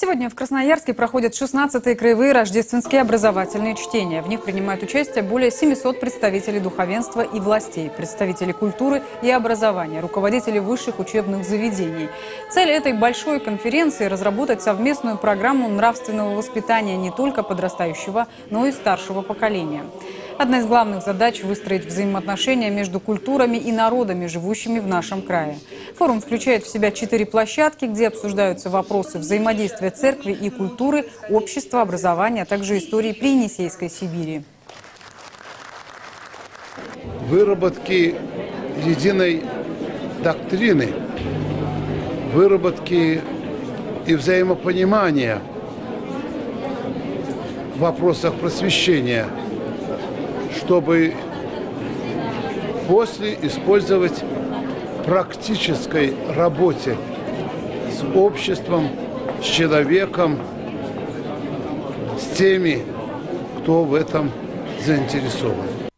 Сегодня в Красноярске проходят 16-е краевые рождественские образовательные чтения. В них принимают участие более 700 представителей духовенства и властей, представителей культуры и образования, руководители высших учебных заведений. Цель этой большой конференции – разработать совместную программу нравственного воспитания не только подрастающего, но и старшего поколения. Одна из главных задач – выстроить взаимоотношения между культурами и народами, живущими в нашем крае. Форум включает в себя четыре площадки, где обсуждаются вопросы взаимодействия церкви и культуры, общества, образования, а также истории Принесейской Сибири. Выработки единой доктрины, выработки и взаимопонимания в вопросах просвещения – чтобы после использовать практической работе с обществом, с человеком, с теми, кто в этом заинтересован.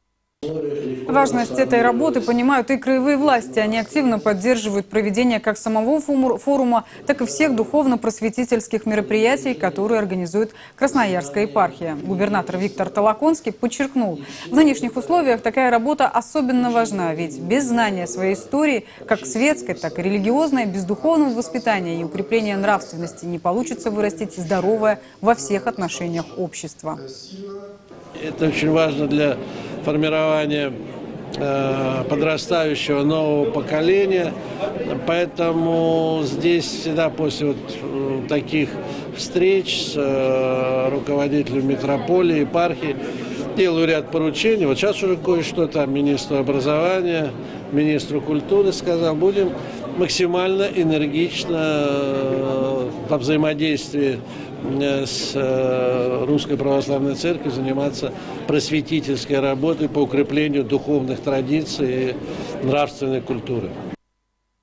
Важность этой работы понимают и краевые власти. Они активно поддерживают проведение как самого форума, так и всех духовно-просветительских мероприятий, которые организует Красноярская епархия. Губернатор Виктор Толоконский подчеркнул, в нынешних условиях такая работа особенно важна, ведь без знания своей истории, как светской, так и религиозной, без духовного воспитания и укрепления нравственности не получится вырастить здоровое во всех отношениях общества. Это очень важно для формирования подрастающего нового поколения. Поэтому здесь всегда после вот э, таких встреч с э, руководителем метрополии, епархии делаю ряд поручений. Вот сейчас уже кое-что там министру образования, министру культуры сказал, будем максимально энергично во взаимодействии Э, с э, Русской Православной Церковью заниматься просветительской работой по укреплению духовных традиций и нравственной культуры.